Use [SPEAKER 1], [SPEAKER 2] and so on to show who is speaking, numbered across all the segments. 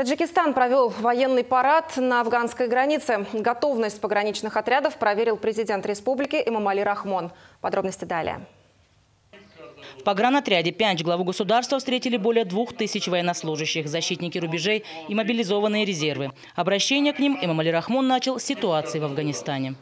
[SPEAKER 1] Таджикистан провел военный парад на афганской границе. Готовность пограничных отрядов проверил президент республики Имамали Рахмон. Подробности далее.
[SPEAKER 2] В погранотряде Пянч главу государства встретили более двух тысяч военнослужащих, защитники рубежей и мобилизованные резервы. Обращение к ним Имамали Рахмон начал с ситуации в Афганистане.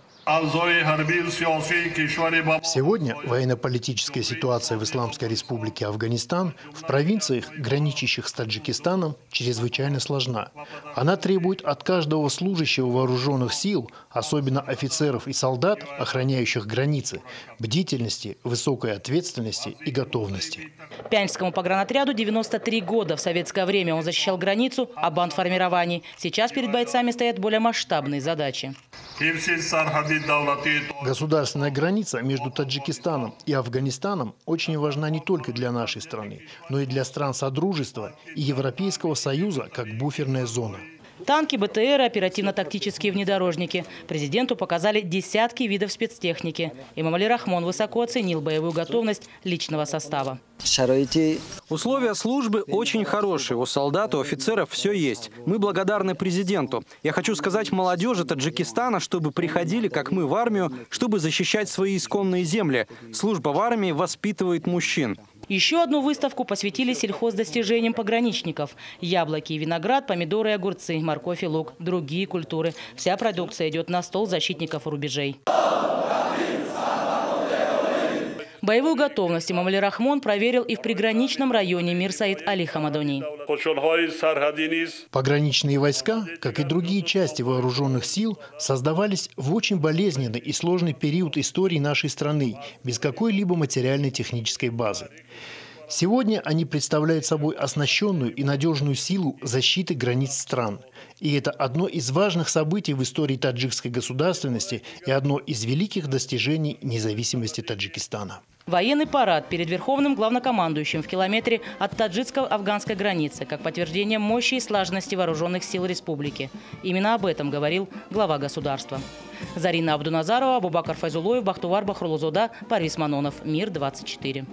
[SPEAKER 3] Сегодня военно-политическая ситуация в Исламской республике Афганистан в провинциях, граничащих с Таджикистаном, чрезвычайно сложна. Она требует от каждого служащего вооруженных сил, особенно офицеров и солдат, охраняющих границы, бдительности, высокой ответственности и готовности.
[SPEAKER 2] Пянскому погранотряду 93 года. В советское время он защищал границу, а бандформирований. Сейчас перед бойцами стоят более масштабные задачи.
[SPEAKER 3] Государственная граница между Таджикистаном и Афганистаном очень важна не только для нашей страны, но и для стран Содружества и Европейского Союза как буферная зона.
[SPEAKER 2] Танки, БТР, оперативно-тактические внедорожники. Президенту показали десятки видов спецтехники. Имамали Рахмон высоко оценил боевую готовность личного состава.
[SPEAKER 4] Условия службы очень хорошие. У солдат, у офицеров все есть. Мы благодарны президенту. Я хочу сказать молодежи Таджикистана, чтобы приходили, как мы, в армию, чтобы защищать свои исконные земли. Служба в армии воспитывает мужчин.
[SPEAKER 2] Еще одну выставку посвятили сельхоздостижениям пограничников. Яблоки виноград, помидоры и огурцы, морковь и лук, другие культуры. Вся продукция идет на стол защитников рубежей. Боевую готовность Имамали Рахмон проверил и в приграничном районе Мирсаид Али Хамадони.
[SPEAKER 3] Пограничные войска, как и другие части вооруженных сил, создавались в очень болезненный и сложный период истории нашей страны, без какой-либо материальной технической базы. Сегодня они представляют собой оснащенную и надежную силу защиты границ стран. И это одно из важных событий в истории таджикской государственности и одно из великих достижений независимости Таджикистана.
[SPEAKER 2] Военный парад перед Верховным главнокомандующим в километре от таджикско-афганской границы, как подтверждение мощи и слаженности вооруженных сил республики. Именно об этом говорил глава государства. Зарина Абдуназарова, Абубакар Файзулоев, Бахтувар Бахрулузода, Парвис Манонов. Мир 24.